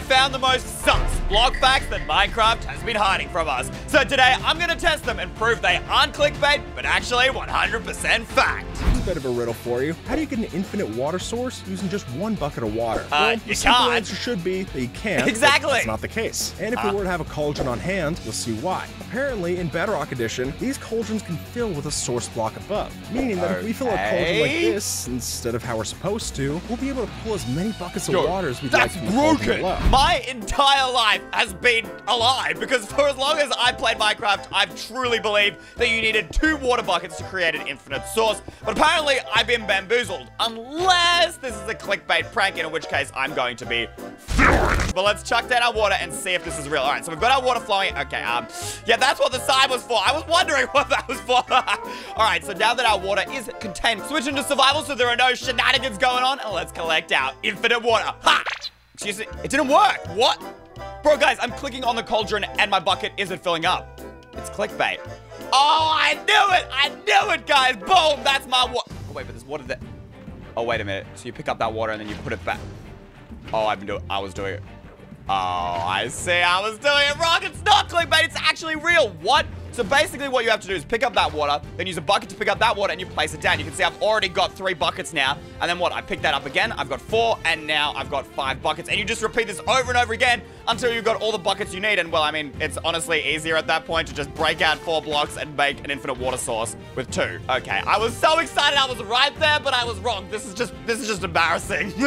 I found the most sus block facts that Minecraft has been hiding from us. So today, I'm gonna test them and prove they aren't clickbait, but actually 100% fact. A bit of a riddle for you. How do you get an infinite water source using just one bucket of water? Uh, well, you the simple can't. answer should be that you can't. Exactly. That's not the case. And if we were to have a cauldron on hand, you'll see why. Apparently, in Bedrock Edition, these cauldrons can fill with a source block above, meaning that if we fill a cauldron like this instead of how we're supposed to, we'll be able to pull as many buckets of Yo, water as we'd That's like from the broken. below. My entire life has been a lie because for as long as I played Minecraft, I've truly believed that you needed two water buckets to create an infinite source. But apparently, I've been bamboozled. Unless this is a clickbait prank, in which case I'm going to be furious. But let's chuck down our water and see if this is real. All right, so we've got our water flowing. Okay, um, yeah, that's what the sign was for. I was wondering what that was for. All right, so now that our water is contained, switch into survival so there are no shenanigans going on, and let's collect our infinite water. Ha! Excuse me, it didn't work. What? Bro, guys, I'm clicking on the cauldron and my bucket isn't filling up. It's clickbait. Oh, I knew it! I knew it, guys! Boom! That's my water. Oh, wait, but there's water there. Oh, wait a minute. So you pick up that water and then you put it back. Oh, I've been doing. I was doing it. Oh, I see. I was doing it wrong. It's not clickbait. It's actually real. What? So basically what you have to do is pick up that water, then use a bucket to pick up that water, and you place it down. You can see I've already got three buckets now. And then what? I pick that up again. I've got four, and now I've got five buckets. And you just repeat this over and over again until you've got all the buckets you need. And well, I mean, it's honestly easier at that point to just break out four blocks and make an infinite water source with two. Okay, I was so excited I was right there, but I was wrong. This is just, this is just embarrassing.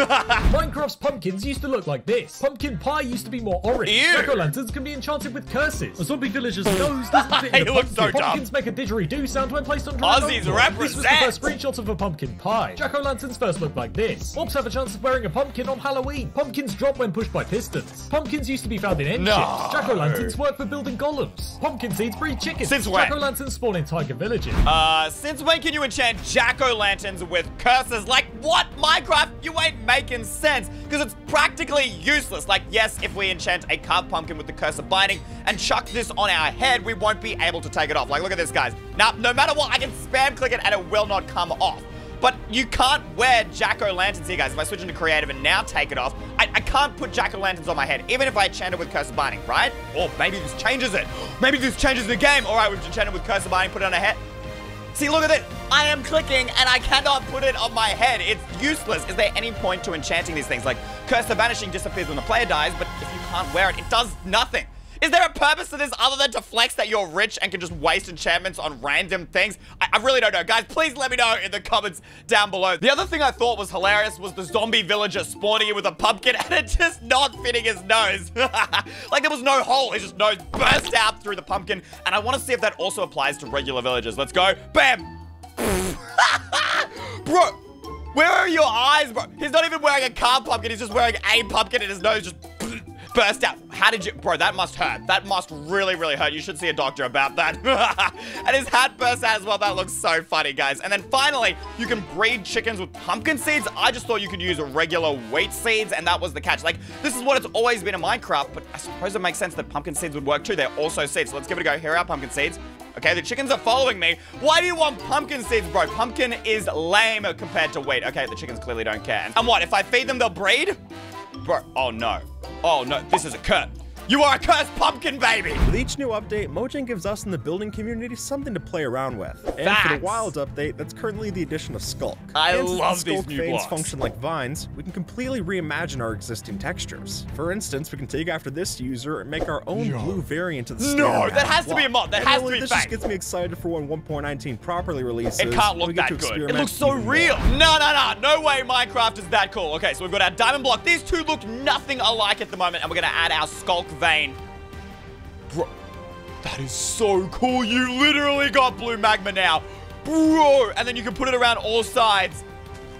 Minecraft's pumpkins used to look like this. Pumpkin pie used to be more orange. Ew. Jack-o'-lanterns can be enchanted with curses. A zombie villager's nose doesn't fit in a so pumpkin. dumb. Pumpkins make a didgeridoo sound when placed on dry Aussies wood. This was the first screenshot of a pumpkin pie. Jack-o'-lanterns first looked like this. Mobs have a chance of wearing a pumpkin on Halloween. Pumpkins drop when pushed by pistons. Pumpkins used to be found in engines. No. Jack-o'-lanterns work for building golems. Pumpkin seeds breed chickens. Since when? Jack-o'-lanterns spawn in taiga villages. Uh, since when can you enchant jack-o'-lanterns with curses? Like, what? Minecraft, you ain't making sense. Because it's practically useless. Like, yes, if we enchant a carved pumpkin with the curse of binding and chuck this on our head, we won't be able to take it off. Like, look at this, guys. Now, no matter what, I can spam click it and it will not come off. But you can't wear jack-o'-lanterns here, guys. If I switch into creative and now take it off, I, I can't put jack-o'-lanterns on my head, even if I enchant it with Curse of Binding, right? Or maybe this changes it. Maybe this changes the game. All right, we've enchanted with Curse of Binding, put it on our head. See, look at it. I am clicking and I cannot put it on my head. It's useless. Is there any point to enchanting these things? Like, Curse of Vanishing disappears when the player dies, but if you can't wear it, it does nothing. Is there a purpose to this other than to flex that you're rich and can just waste enchantments on random things? I, I really don't know. Guys, please let me know in the comments down below. The other thing I thought was hilarious was the zombie villager spawning in with a pumpkin and it just not fitting his nose. like there was no hole. His just nose burst out through the pumpkin. And I want to see if that also applies to regular villagers. Let's go. Bam. Bro, where are your eyes, bro? He's not even wearing a carved pumpkin. He's just wearing a pumpkin and his nose just burst out. How did you... Bro, that must hurt. That must really, really hurt. You should see a doctor about that. and his hat burst out as well. That looks so funny, guys. And then finally, you can breed chickens with pumpkin seeds. I just thought you could use regular wheat seeds, and that was the catch. Like, this is what it's always been in Minecraft, but I suppose it makes sense that pumpkin seeds would work too. They're also seeds. So let's give it a go. Here are pumpkin seeds. Okay, the chickens are following me. Why do you want pumpkin seeds, bro? Pumpkin is lame compared to wheat. Okay, the chickens clearly don't care. And what, if I feed them, they'll breed? Bro, oh no. Oh no, this is a curse. You are a cursed pumpkin baby! With each new update, Mojang gives us in the building community something to play around with. And for the Facts. Wild update, that's currently the addition of Sculk. I and since love the these Sculk new veins blocks. function like vines, we can completely reimagine our existing textures. For instance, we can take after this user and make our own blue variant of the No, that has to be a mod. That And has to really, be This fake. just gets me excited for when 1.19 properly releases. It can't look that good. It looks so real. more. No, no, no. No way Minecraft is that cool. Okay, so we've got our diamond block. These two look nothing alike at the moment, and we're going to add our sculk vein. Bro, that is so cool. You literally got blue magma now. Bro, and then you can put it around all sides.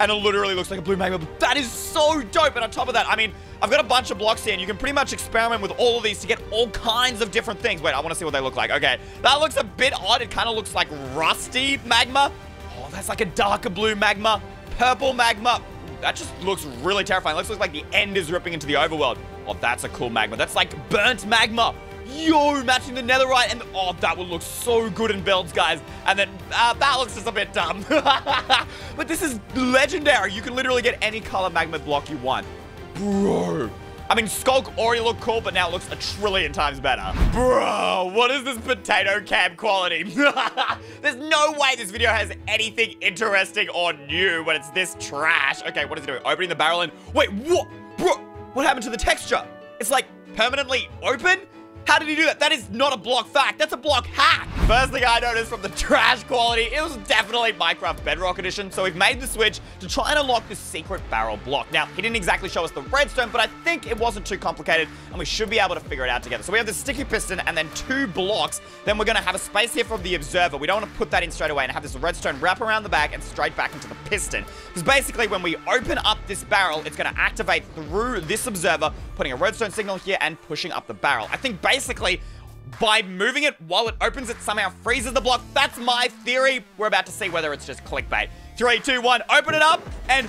And it literally looks like a blue magma. That is so dope. And on top of that, I mean, I've got a bunch of blocks here, and you can pretty much experiment with all of these to get all kinds of different things. Wait, I want to see what they look like. Okay, that looks a bit odd. It kind of looks like rusty magma. Oh, that's like a darker blue magma. Purple magma. That just looks really terrifying. Looks like the end is ripping into the overworld. Oh, that's a cool magma. That's like burnt magma. Yo, matching the netherite, and oh, that would look so good in builds, guys. And then uh, that looks just a bit dumb. but this is legendary. You can literally get any color magma block you want. Bro, I mean, Sculk already looked cool, but now it looks a trillion times better. Bro, what is this potato cab quality? There's no way this video has anything interesting or new when it's this trash. Okay, what is it doing? Opening the barrel and... Wait, what? Bro, what happened to the texture? It's like permanently open? How did he do that? That is not a block fact. That's a block hack. First thing I noticed from the trash quality, it was definitely Minecraft Bedrock Edition. So we've made the switch to try and unlock this secret barrel block. Now, he didn't exactly show us the redstone, but I think it wasn't too complicated and we should be able to figure it out together. So we have the sticky piston and then two blocks. Then we're going to have a space here for the observer. We don't want to put that in straight away and have this redstone wrap around the back and straight back into the piston. Because basically when we open up this barrel, it's going to activate through this observer, putting a redstone signal here and pushing up the barrel. I think basically by moving it while it opens, it somehow freezes the block. That's my theory. We're about to see whether it's just clickbait. Three, two, one, open it up, and...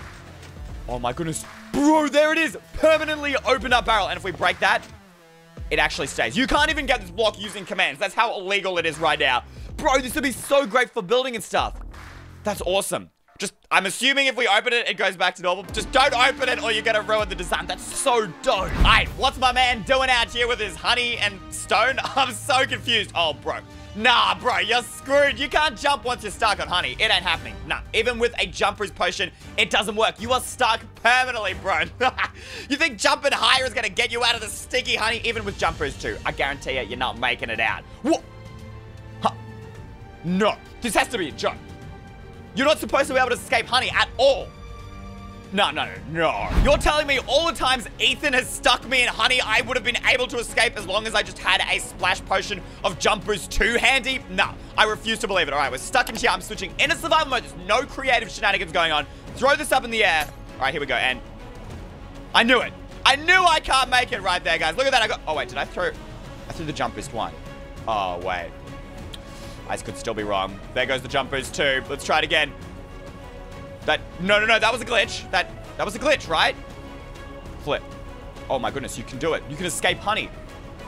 Oh my goodness. Bro, there it is. Permanently opened up barrel. And if we break that, it actually stays. You can't even get this block using commands. That's how illegal it is right now. Bro, this would be so great for building and stuff. That's awesome. Just, I'm assuming if we open it, it goes back to normal. Just don't open it or you're gonna ruin the design. That's so dope. Alright, what's my man doing out here with his honey and stone? I'm so confused. Oh, bro. Nah, bro, you're screwed. You can't jump once you're stuck on honey. It ain't happening. Nah, even with a jumper's potion, it doesn't work. You are stuck permanently, bro. you think jumping higher is gonna get you out of the sticky honey? Even with jumpers too. I guarantee you, you're not making it out. What? Huh. No, this has to be a joke. You're not supposed to be able to escape honey at all. No, no, no. You're telling me all the times Ethan has stuck me in honey, I would have been able to escape as long as I just had a splash potion of jumpers too handy? No, I refuse to believe it. All right, we're stuck in here. I'm switching into survival mode. There's no creative shenanigans going on. Throw this up in the air. All right, here we go. And I knew it. I knew I can't make it right there, guys. Look at that. I got, oh, wait, did I throw, I threw the jump boost one. Oh, wait. I could still be wrong. There goes the jumpers too. Let's try it again. That, no, no, no, that was a glitch. That, that was a glitch, right? Flip. Oh my goodness, you can do it. You can escape honey.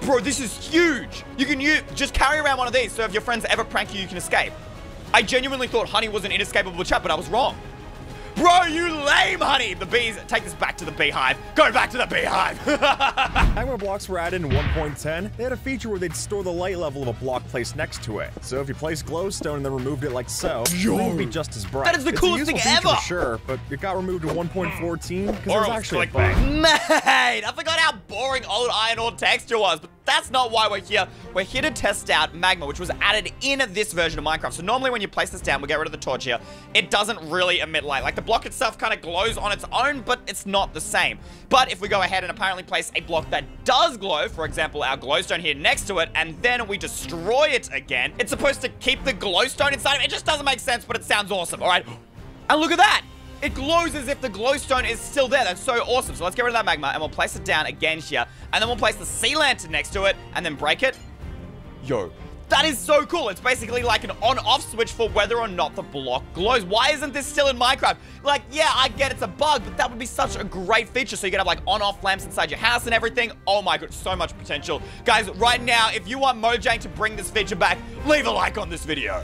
Bro, this is huge. You can use, just carry around one of these so if your friends ever prank you, you can escape. I genuinely thought honey was an inescapable trap, but I was wrong. Bro, you lame, honey! The bees, take this back to the beehive. Go back to the beehive! Magma blocks were added in 1.10. They had a feature where they'd store the light level of a block placed next to it. So if you placed glowstone and then removed it like so, Yo. it would be just as bright. That is the it's coolest thing ever! sure, but it got removed in 1.14 because it was actually a bug. Mate, I forgot how boring old iron ore texture was, but that's not why we're here. We're here to test out Magma, which was added in this version of Minecraft. So normally when you place this down, we get rid of the torch here, it doesn't really emit light. Like the block itself kind of glows on its own, but it's not the same. But if we go ahead and apparently place a block that does glow, for example, our glowstone here next to it, and then we destroy it again, it's supposed to keep the glowstone inside of it. It just doesn't make sense, but it sounds awesome, all right? And look at that! It glows as if the glowstone is still there. That's so awesome. So let's get rid of that magma and we'll place it down again here. And then we'll place the sea lantern next to it and then break it. Yo, that is so cool. It's basically like an on-off switch for whether or not the block glows. Why isn't this still in Minecraft? Like, yeah, I get it's a bug, but that would be such a great feature. So you can have like on-off lamps inside your house and everything. Oh my god, so much potential. Guys, right now, if you want Mojang to bring this feature back, leave a like on this video.